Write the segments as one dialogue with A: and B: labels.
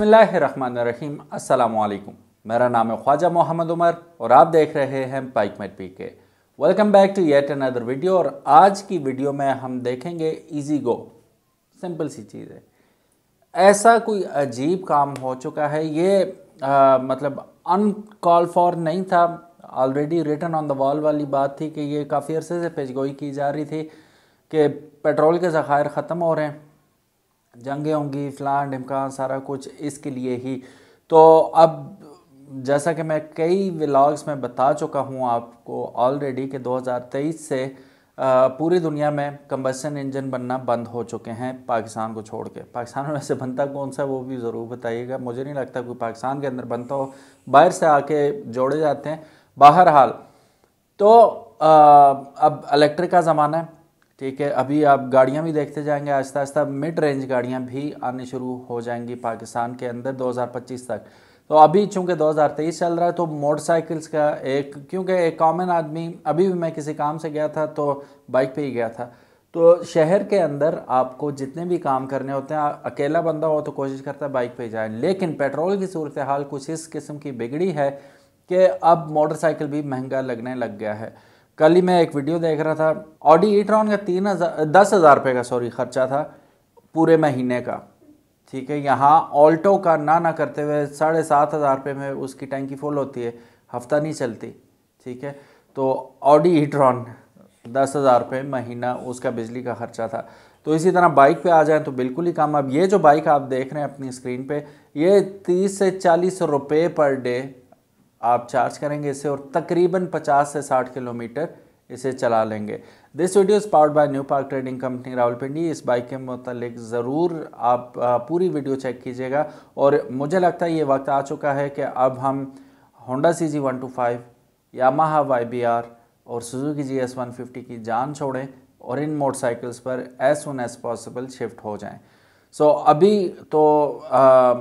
A: अस्सलाम वालेकुम मेरा नाम है ख्वाजा मोहम्मद उमर और आप देख रहे हैं Bike Mate P K. Welcome back to yet another video और आज की वीडियो में हम देखेंगे इजी गो सिंपल सी चीज़ है। ऐसा कोई अजीब काम हो चुका है ये आ, मतलब अनकॉल फॉर नहीं था। Already return on the wall वाली बात थी कि ये काफ़ी अरसे से पेशगोई की जा रही थी कि पेट्रोल के ज़ख़ायर ख़त्म हो रहे हैं। जंगें होंगी फ़लान ढिमकान सारा कुछ इसके लिए ही। तो अब जैसा कि मैं कई व्लॉग्स में बता चुका हूँ आपको ऑलरेडी कि 2023 से पूरी दुनिया में कंबसन इंजन बनना बंद हो चुके हैं पाकिस्तान को छोड़ के। पाकिस्तान में वैसे बनता कौन सा वो भी ज़रूर बताइएगा। मुझे नहीं लगता कोई पाकिस्तान के अंदर बनता हो। बाहर से आके जोड़े जाते हैं। बाहर हाल तो आ, अब इलेक्ट्रिक का ज़माना है। ठीक है, अभी आप गाड़ियाँ भी देखते जाएँगे आहिस्ता आहिस्ता मिड रेंज गाड़ियाँ भी आनी शुरू हो जाएँगी पाकिस्तान के अंदर 2025 तक। तो अभी चूँकि 2023 चल रहा है तो मोटरसाइकिल्स का एक, क्योंकि एक कॉमन आदमी, अभी भी मैं किसी काम से गया था तो बाइक पे ही गया था। तो शहर के अंदर आपको जितने भी काम करने होते हैं, अकेला बंदा हो तो कोशिश करता है बाइक पे जाए, लेकिन पेट्रोल की सूरत हाल कुछ इस किस्म की बिगड़ी है कि अब मोटरसाइकिल भी महँगा लगने लग गया है। कल ही मैं एक वीडियो देख रहा था ऑडी ईट्रॉन का तीन हज़ार, दस हज़ार रुपये का सॉरी ख़र्चा था पूरे महीने का, ठीक है? यहाँ ऑल्टो का ना ना करते हुए साढ़े सात हज़ार रुपये में उसकी टैंकी फुल होती है, हफ़्ता नहीं चलती, ठीक है? तो ऑडी ईट्रॉन दस हज़ार रुपये महीना उसका बिजली का ख़र्चा था। तो इसी तरह बाइक पे आ जाएँ तो बिल्कुल ही कम, अब ये जो बाइक आप देख रहे हैं अपनी स्क्रीन पे, ये तीस से चालीस रुपये पर डे आप चार्ज करेंगे इसे और तकरीबन 50 से 60 किलोमीटर इसे चला लेंगे। This video is powered by New Park Trading Company Rawalpindi इस बाइक के मतलब ज़रूर आप पूरी वीडियो चेक कीजिएगा। और मुझे लगता है ये वक्त आ चुका है कि अब हम Honda C G one two five Yamaha Y B R और Suzuki G S one fifty की जान छोड़ें और इन मोटरसाइकिल्स पर as soon as possible shift हो जाएँ। सो so, अभी तो आ,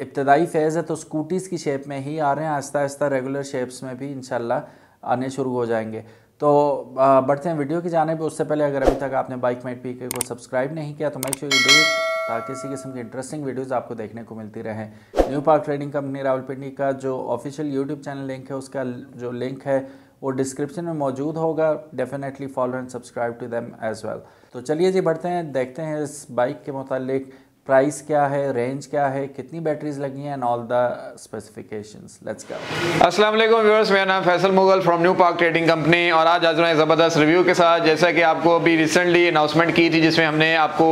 A: इब्तदाई फ़ेज़ है तो स्कूटीज़ की शेप में ही आ रहे हैं। आहिस्ता आहिस्ता रेगुलर शेप्स में भी इनशाला आने शुरू हो जाएँगे। तो बढ़ते हैं वीडियो की जाने पर उससे पहले अगर अभी तक आपने बाइक मेट पी के को सब्सक्राइब नहीं किया तो मैं श्योर डू इट ताकि इसी किस्म की इंटरेस्टिंग वीडियोस आपको देखने को मिलती रहे। New Park Trading Company Rawalpindi का जो ऑफिशियल यूट्यूब चैनल लिंक है, उसका जो लिंक है, वो डिस्क्रिप्शन में मौजूद होगा। Definitely follow and subscribe to them as well तो चलिए जी, बढ़ते हैं, देखते हैं इस बाइक के मतलब प्राइस क्या है रेंज क्या है, कितनी बैटरीज लगी हैं and all the specifications let's go
B: अस्सलाम वालेकुम व्यूअर्स मेरा नाम Faisal Mughal from New Park Trading Company और आज आज मैं ज़बरदस्त रिव्यू के साथ। जैसा कि आपको अभी रिसेंटली अनाउंसमेंट की थी जिसमें हमने आपको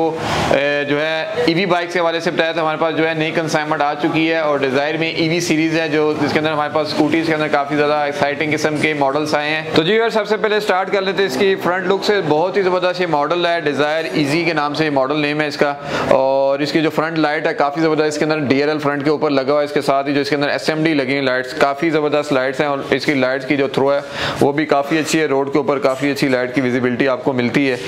B: जो है ईवी e बाइक के हवाले से बताया था, हमारे पास जो है नई कंसाइनमेंट आ चुकी है और डिज़ायर में ईवी सीरीज़ है जो जिसके अंदर हमारे पास स्कूटीज़ के अंदर काफ़ी ज़्यादा एक्साइटिंग किस्म के मॉडल्स आए हैं। तो जी यार सबसे पहले स्टार्ट कर लेते हैं इसकी फ्रंट लुक से। बहुत ही ज़बरदस्त ये मॉडल है डिज़ायर ईजी के नाम से ये मॉडल नेम है इसका। और इसकी जो फ्रंट लाइट है, काफ़ी ज़बरदस्त इसके अंदर डीआरएल फ्रंट के ऊपर लगा हुआ है। इसके साथ ही जो इसके अंदर एस लगी हैं लाइट्स काफ़ी ज़बरदस्त लाइट्स हैं और इसकी लाइट्स की जो थ्रो है, वो भी काफ़ी अच्छी है। रोड के ऊपर काफ़ी अच्छी लाइट की विजिबिलिटी आपको मिलती है।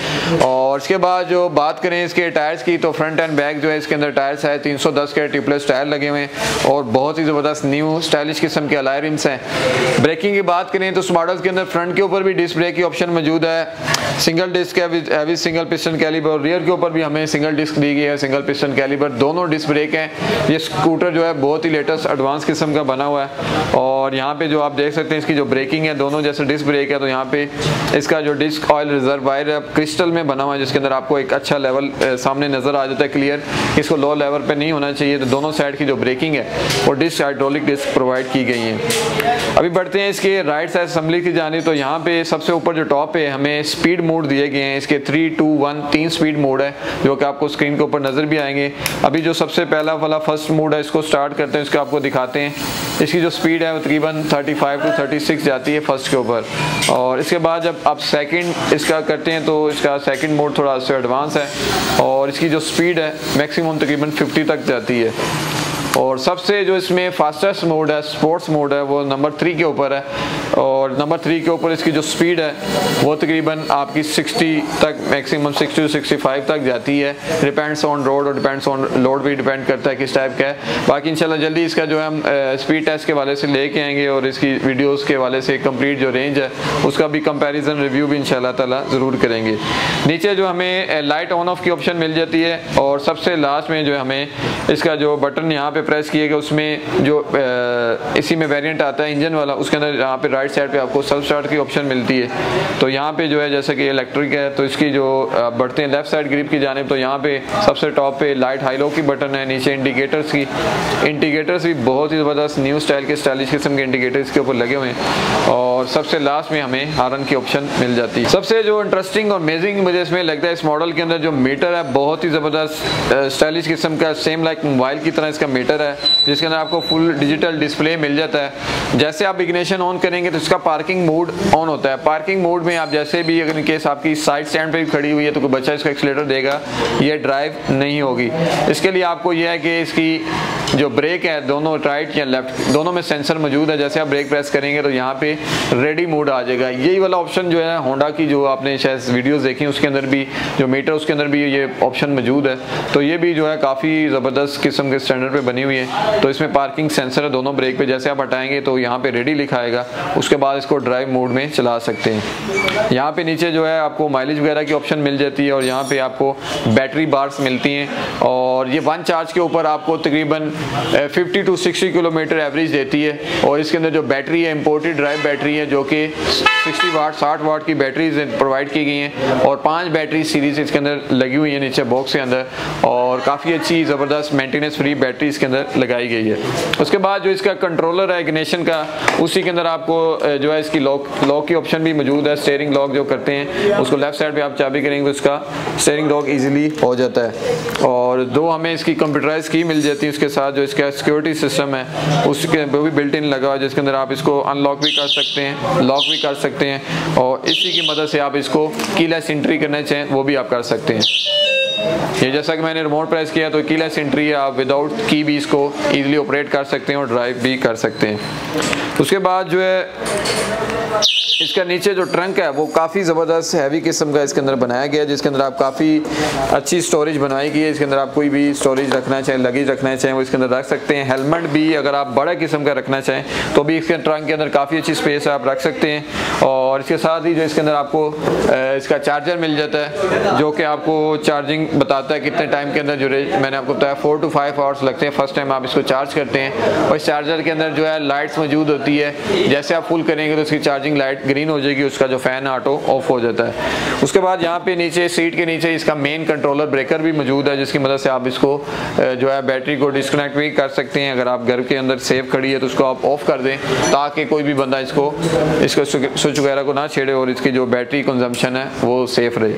B: और इसके बाद जो बात करें इसके टायर्स की तो फ्रंट एंड बैक जो है इसके अंदर टायर्स है, तीन के ट्यूबलेस टायर लगे हुए हैं और बहुत ही ज़बरदस्त न्यू स्टाइलिश किस्म के अलाय रिम्स हैं। ब्रेकिंग की बात करें तो मॉडल के अंदर फ्रंट के ऊपर भी डिस्क ब्रेक की ऑप्शन मौजूद है। सिंगल डिस्क है सिंगल पिस्टन कैलिबर रियर के ऊपर भी हमें सिंगल डिस्क दी गई है सिंगल पिस्टन कैलिबर दोनों डिस्क ब्रेक हैं। ये स्कूटर जो है, बहुत ही लेटेस्ट एडवांस किस्म का बना हुआ है। और यहाँ पे जो आप देख सकते हैं, इसकी जो ब्रेकिंग है, दोनों जैसे डिस्क ब्रेक है तो यहाँ पे इसका जो डिस्क ऑयल रिजर्वायर है क्रिस्टल में बना हुआ है, जिसके अंदर आपको एक अच्छा लेवल सामने नज़र आ जाता है क्लियर इसको लो लेवल पे नहीं होना चाहिए तो दोनों साइड की जो ब्रेकिंग है, वो डिस्क हाइड्रोलिक डिस्क प्रोवाइड की गई है। अभी बढ़ते हैं इसके राइट साइड असम्बली की जानी तो यहाँ पे सबसे ऊपर जो टॉप है, हमें स्पीड मोड दिए गए हैं। इसके थ्री टू वन तीन स्पीड मोड है, जो कि आपको स्क्रीन के ऊपर नज़र भी आएँगे। अभी जो सबसे पहला वाला फ़र्स्ट मोड है, इसको स्टार्ट करते हैं, इसको आपको दिखाते हैं। इसकी जो स्पीड है, वो तकरीबन 35 टू 36 जाती है फ़र्स्ट के ऊपर। और इसके बाद जब आप सेकंड इसका करते हैं तो इसका सेकंड मोड थोड़ा सा एडवांस है। और इसकी जो स्पीड है मैक्सिमम तकरीबन 50 तक जाती है। और सबसे जो इसमें फास्टेस्ट मोड है स्पोर्ट्स मोड है, वो नंबर थ्री के ऊपर है। और नंबर थ्री के ऊपर इसकी जो स्पीड है, वो तकरीबन आपकी 60 तक मैक्सिमम 60 टू 65 तक जाती है। डिपेंड्स ऑन रोड और डिपेंड्स ऑन लोड भी डिपेंड करता है किस टाइप का है। बाकी इंशाल्लाह जल्दी इसका जो है हम स्पीड टेस्ट के वाले से लेके आएँगे और इसकी वीडियोस के वाले से कंप्लीट जो रेंज है, उसका भी कंपैरिजन रिव्यू भी इंशाल्लाह ताला ज़रूर करेंगे। नीचे जो हमें लाइट ऑन ऑफ़ की ऑप्शन मिल जाती है। और सबसे लास्ट में जो हमें इसका जो बटन यहाँ पे प्रेस किएगा उसमें जो इसी में वेरिएंट आता है इंजन वाला, उसके अंदर यहाँ पे राइट साइड पे आपको सेल्फ स्टार्ट की ऑप्शन मिलती है। तो यहाँ पे जो है, जैसे कि इलेक्ट्रिक है तो इसकी जो बढ़ते हैं लेफ़्ट साइड ग्रिप की जाने तो यहाँ पे सबसे टॉप पे लाइट हाई लो की बटन है, नीचे इंडिकेटर्स की। इंडिकेटर्स भी बहुत ही ज़बरदस्त न्यू स्टाइल के स्टाइलिश किस्म के इंडिकेटर्स के ऊपर लगे हुए हैं। और सबसे लास्ट में हमें हारन की ऑप्शन मिल जाती है। सबसे जो इंटरेस्टिंग और अमेजिंग मुझे इसमें लगता है, इस मॉडल के अंदर जो मीटर है, बहुत ही ज़बरदस्त स्टाइलिश किस्म का सेम लाइक मोबाइल की तरह इसका मीटर है, जिसके अंदर आपको फुल डिजिटल डिस्प्ले मिल जाता है। जैसे आप इग्निशन ऑन करेंगे तो इसका पार्किंग मोड ऑन होता है। पार्किंग मोड में आप जैसे भी अगर इनकेस आपकी साइड स्टैंड पे खड़ी हुई है तो कोई बच्चा इसका एक्सलेटर देगा, ये ड्राइव नहीं होगी। इसके लिए आपको यह है कि इसकी जो ब्रेक है, दोनों राइट या लेफ़्ट दोनों में सेंसर मौजूद है। जैसे आप ब्रेक प्रेस करेंगे तो यहाँ पे रेडी मोड आ जाएगा। यही वाला ऑप्शन जो है होंडा की जो आपने शायद वीडियोस देखी, उसके अंदर भी जो मीटर उसके अंदर भी ये ऑप्शन मौजूद है। तो ये भी जो है, काफ़ी ज़बरदस्त किस्म के स्टैंडर्ड पे बनी हुई है। तो इसमें पार्किंग सेंसर है दोनों ब्रेक पे। जैसे आप हटाएँगे तो यहाँ पे रेडी लिखाएगा उसके बाद इसको ड्राइव मोड में चला सकते हैं। यहाँ पे नीचे जो है, आपको माइलेज वगैरह की ऑप्शन मिल जाती है और यहाँ पे आपको बैटरी बार्स मिलती हैं। और ये वन चार्ज के ऊपर आपको तकरीबन 50 टू 60 किलोमीटर एवरेज देती है और इसके अंदर जो बैटरी है इम्पोर्टेड ड्राइव बैटरी है, जो कि 60 वाट 60 वाट की बैटरीज प्रोवाइड की गई हैं और पाँच बैटरी सीरीज़ इसके अंदर लगी हुई है नीचे बॉक्स के अंदर और काफ़ी अच्छी ज़बरदस्त मेंटेनेंस फ्री बैटरी इसके अंदर लगाई गई है। उसके बाद जो इसका कंट्रोलर है इग्नेशन का, उसी के अंदर आपको जो है इसकी लॉक लॉक की ऑप्शन भी मौजूद है। स्टेयरिंग लॉक जो करते हैं, उसको लेफ़्ट साइड पे आप चाबी करेंगे, उसका स्टेयरिंग लॉक इजीली हो जाता है। और दो हमें इसकी कंप्यूटराइज की मिल जाती है उसके साथ। जो इसका सिक्योरिटी सिस्टम है, उसके वो भी बिल्ट इन लगा हुआ जिसके अंदर आप इसको अनलॉक भी कर सकते हैं लॉक भी कर सकते हैं और इसी की मदद से आप इसको कीलेस एंट्री करना चाहें, वो भी आप कर सकते हैं। ये जैसा कि मैंने रिमोट प्रेस किया तो कीलेस एंट्री है आप विदाउट की भी इसको इजीली ऑपरेट कर सकते हैं और ड्राइव भी कर सकते हैं। उसके बाद जो है, इसका नीचे जो ट्रंक है, वो काफ़ी ज़बरदस्त हैवी किस्म का इसके अंदर बनाया गया है, जिसके अंदर आप काफ़ी अच्छी स्टोरेज बनाई गई है। इसके अंदर आप कोई भी स्टोरेज रखना चाहें लगेज रखना चाहें, वो इसके अंदर रख सकते हैं। हेलमेट भी अगर आप बड़ा किस्म का रखना चाहें तो भी इसके ट्रंक के अंदर काफ़ी अच्छी स्पेस आप रख सकते हैं। और इसके साथ ही जो इसके अंदर आपको इसका चार्जर मिल जाता है, जो कि आपको चार्जिंग बताता है कितने टाइम के अंदर जो मैंने आपको बताया फोर टू फाइव आवर्स लगते हैं फ़र्स्ट टाइम आप इसको चार्ज करते हैं। और इस चार्जर के अंदर जो है लाइट्स मौजूद होती है। जैसे आप फुल करेंगे तो उसकी चार्जिंग लाइट ग्रीन हो जाएगी, उसका जो फ़ैन ऑटो ऑफ़ हो जाता है। उसके बाद यहाँ पे नीचे सीट के नीचे इसका मेन कंट्रोलर ब्रेकर भी मौजूद है, जिसकी मदद से आप इसको जो है बैटरी को डिस्कनेक्ट भी कर सकते हैं। अगर आप घर के अंदर सेफ़ खड़ी है तो उसको आप ऑफ़ कर दें, ताकि कोई भी बंदा इसको इसको स्विच वगैरह को ना छेड़े और इसकी जो बैटरी कंजम्पशन है वो सेफ़ रहे।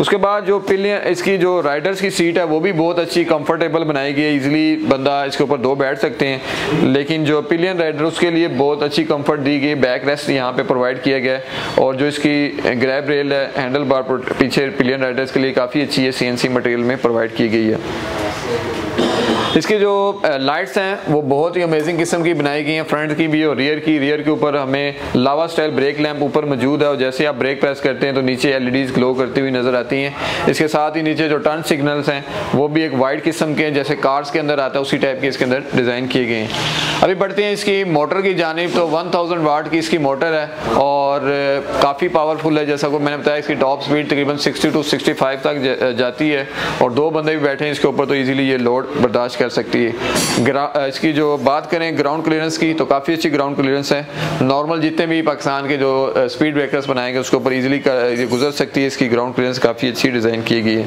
B: उसके बाद जो पिलियन इसकी जो राइडर्स की सीट है, वो भी बहुत अच्छी कंफर्टेबल बनाई गई है इजिली बंदा इसके ऊपर दो बैठ सकते हैं। लेकिन जो पिलियन राइडर उसके लिए बहुत अच्छी कंफर्ट दी गई बैक रेस्ट यहाँ पे प्रोवाइड किया गया है। और जो इसकी ग्रैब रेल है हैंडल बार पीछे पिलियन राइडर्स के लिए काफ़ी अच्छी है सीएनसी मटेरियल में प्रोवाइड की गई है। इसकी जो लाइट्स हैं, वो बहुत ही अमेजिंग किस्म की बनाई गई हैं। फ्रंट की भी और रियर की। रियर के ऊपर हमें लावा स्टाइल ब्रेक लैंप ऊपर मौजूद है और जैसे आप ब्रेक प्रेस करते हैं तो नीचे एलईडीज ग्लो करती हुई नज़र आती हैं। इसके साथ ही नीचे जो टर्न सिग्नल्स हैं, वो भी एक वाइट किस्म के हैं, जैसे कार्स के अंदर आता है, उसी टाइप के इसके अंदर डिज़ाइन किए गए हैं। अभी बढ़ते हैं इसकी मोटर की जानब तो वन वाट की इसकी मोटर है और काफ़ी पावरफुल है। जैसा को मैंने बताया, इसकी टॉप स्पीड तकरीबन सिक्सटी टू सिक्सटी तक जाती है और दो बंदे भी बैठे हैं इसके ऊपर तो ईजिली ये लोड बर्दाश्त कर कर सकती है। इसकी जो बात करें ग्राउंड क्लियरेंस की तो काफ़ी अच्छी ग्राउंड क्लियरेंस है। नॉर्मल जितने भी पाकिस्तान के जो स्पीड ब्रेकर्स बनाएँगे, उसके ऊपर इजीली गुजर सकती है। इसकी ग्राउंड क्लियरेंस काफ़ी अच्छी डिज़ाइन की गई है।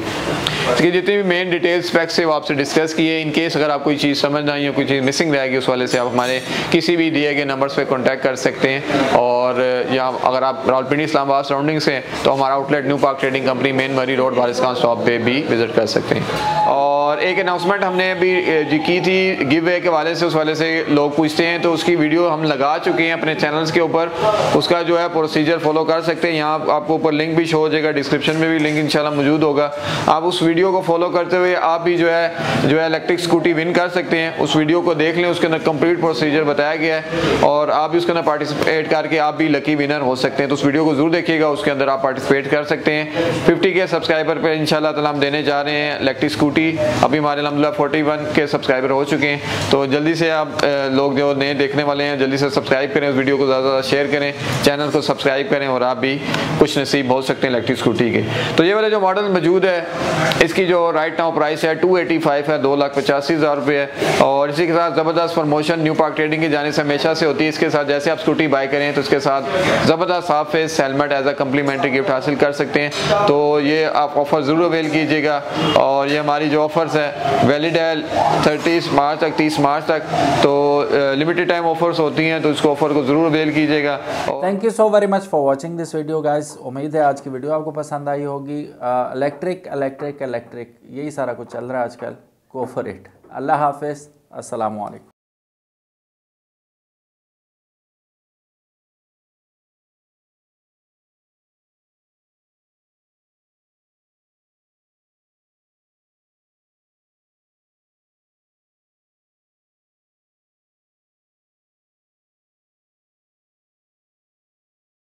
B: इसकी जितनी भी मेन डिटेल स्पेक्स है वो आपसे डिस्कस किए इन केस अगर आप कोई चीज़ समझ आई हो, कोई चीज़ मिसिंग रहेगी उस वाले से आप हमारे किसी भी दिए गए नंबर्स पर कांटेक्ट कर सकते हैं। और या अगर आप रावलपिंडी, इस्लामाबाद सराउंडिंग से तो हमारा outlet New Park Trading Company main Murree road Waris Khan stop पे भी विज़िट कर सकते हैं। और और एक अनाउंसमेंट हमने अभी जी की थी गिव वे के वाले से, उस वाले से लोग पूछते हैं तो उसकी वीडियो हम लगा चुके हैं अपने चैनल्स के ऊपर। उसका जो है प्रोसीजर फॉलो कर सकते हैं। यहाँ आपको ऊपर लिंक भी शो हो जाएगा डिस्क्रिप्शन में भी लिंक इंशाल्लाह मौजूद होगा। आप उस वीडियो को फॉलो करते हुए आप भी जो है जो है इलेक्ट्रिक स्कूटी विन कर सकते हैं। उस वीडियो को देख लें, उसके अंदर कंप्लीट प्रोसीजर बताया गया है और आप भी उसके अंदर पार्टिसिपेट करके आप भी लकी विनर हो सकते हैं। तो उस वीडियो को ज़रूर देखिएगा, उसके अंदर आप पार्टिसिपेट कर सकते हैं। फिफ्टी के सब्सक्राइबर पर इनशाला हम देने जा रहे हैं इलेक्ट्रिक स्कूटी अभी हमारे अलहमदिल्ला फोर्टी के सब्सक्राइबर हो चुके हैं। तो जल्दी से आप लोग जो नए देखने वाले हैं, जल्दी से सब्सक्राइब करें उस वीडियो को, ज़्यादा ज़्यादा शेयर करें। चैनल को सब्सक्राइब करें और आप भी कुछ नसीब हो सकते हैं इलेक्ट्रिक स्कूटी के। तो ये वाले जो मॉडल मौजूद है, इसकी जो राइट नाउ प्राइस है टू एटी फाइव है, दो लाख पचासी हज़ार रुपये है। और इसी के साथ ज़बरदस्त प्रमोशन न्यू पार्क ट्रेडिंग की जाने से हमेशा से होती है। इसके साथ जैसे आप स्कूटी बाय करें तो इसके साथ ज़बरदस्त half face helmet as a complimentary gift हासिल कर सकते हैं। तो ये आप ऑफ़र ज़रूर अवेल कीजिएगा। और ये हमारी जो ऑफर्स है वैलिड है थर्टीस मार्च तक, तीस मार्च तक तो लिमिटेड टाइम ऑफर्स होती हैं तो इसको ऑफ़र को ज़रूर अवेल कीजिएगा।
A: Thank you so very much for watching this video guys उम्मीद है आज की वीडियो आपको पसंद आई होगी। इलेक्ट्रिक इलेक्ट्रिक इलेक्ट्रिक यही सारा कुछ चल रहा है आजकल गो फॉर इट अल्लाह हाफिज़ असलकम